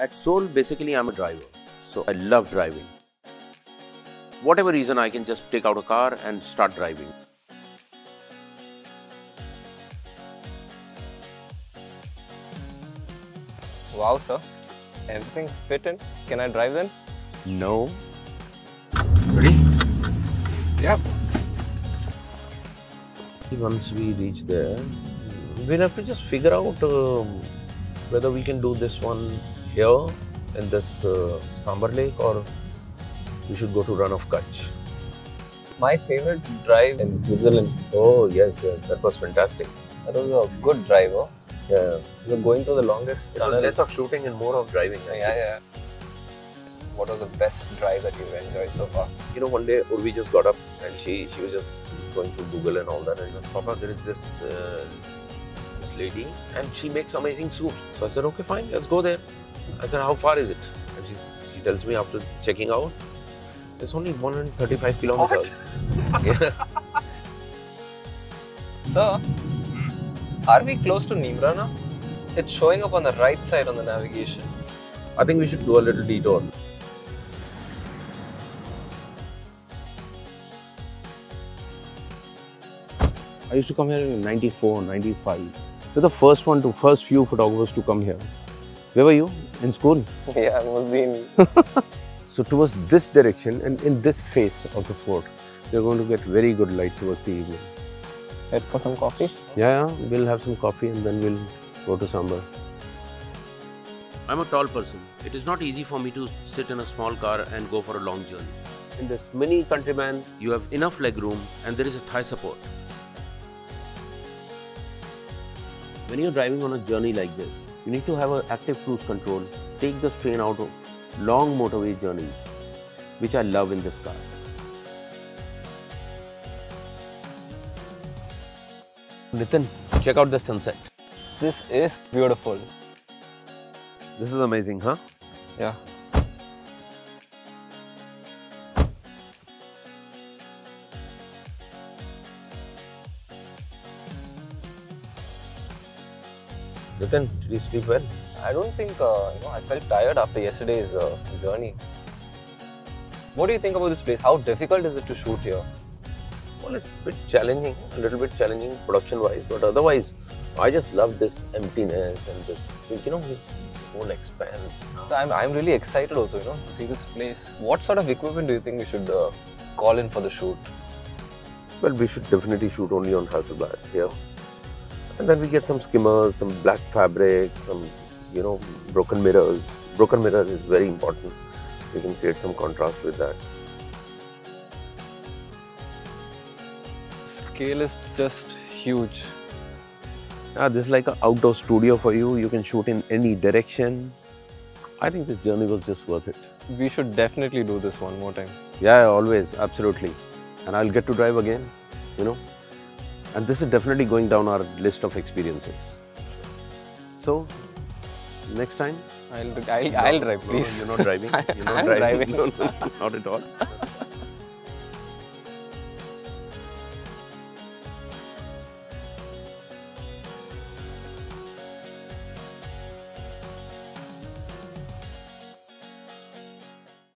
At soul, basically, I'm a driver. So I love driving. Whatever reason, I can just take out a car and start driving. Wow, sir. Everything fit in. Can I drive then? No. Ready? Yep. Once we reach there, we'll have to just figure out um, whether we can do this one here in this uh, Sambhar Lake or we should go to Rann of Kutch. My favorite drive in Switzerland. Oh, yes, yes, that was fantastic. That was a good drive. Oh. Yeah. We were going to the longest It tunnel. less of shooting and more of driving. Yeah, yeah. What was the best drive that you've enjoyed so far? You know, one day Urvi just got up and she she was just going through Google and all that and said, Papa, there is this uh, this lady and she makes amazing soup. So I said, okay, fine, let's go there. I said, how far is it? And she, she tells me after checking out, it's only 135 kilometers. Yeah. Sir, are we close to Nimra now? It's showing up on the right side on the navigation. I think we should do a little detour. I used to come here in 94, 95. You're the first one to, first few photographers to come here. Where were you? In school? Yeah, it must be in. So towards this direction and in this face of the fort, you're going to get very good light towards the evening. Head for some coffee? Yeah, yeah, we'll have some coffee and then we'll go to Sambhar. I'm a tall person. It is not easy for me to sit in a small car and go for a long journey. In this mini countryman, you have enough leg room and there is a thigh support. When you're driving on a journey like this, you need to have an active cruise control. Take the strain out of long motorway journeys, which I love in this car. Nitin, check out the sunset. This is beautiful. This is amazing, huh? Yeah. Nitin, did you sleep well? I don't think, uh, you know, I felt tired after yesterday's uh, journey. What do you think about this place? How difficult is it to shoot here? Well, it's a bit challenging, a little bit challenging production-wise, but otherwise, I just love this emptiness and this, you know, this whole expanse. So I'm, I'm really excited also, you know, to see this place. What sort of equipment do you think we should uh, call in for the shoot? Well, we should definitely shoot only on Hasselblad here. And then we get some skimmers, some black fabric, some, you know, broken mirrors. Broken mirror is very important. We can create some contrast with that. Scale is just huge. Ah, this is like an outdoor studio for you. You can shoot in any direction. I think this journey was just worth it. We should definitely do this one more time. Yeah, always, absolutely. And I'll get to drive again, you know. And this is definitely going down our list of experiences. So, next time. I'll, I'll, I'll drive, No, please. you're not driving. You're not I'm driving. driving. No, no, not at all.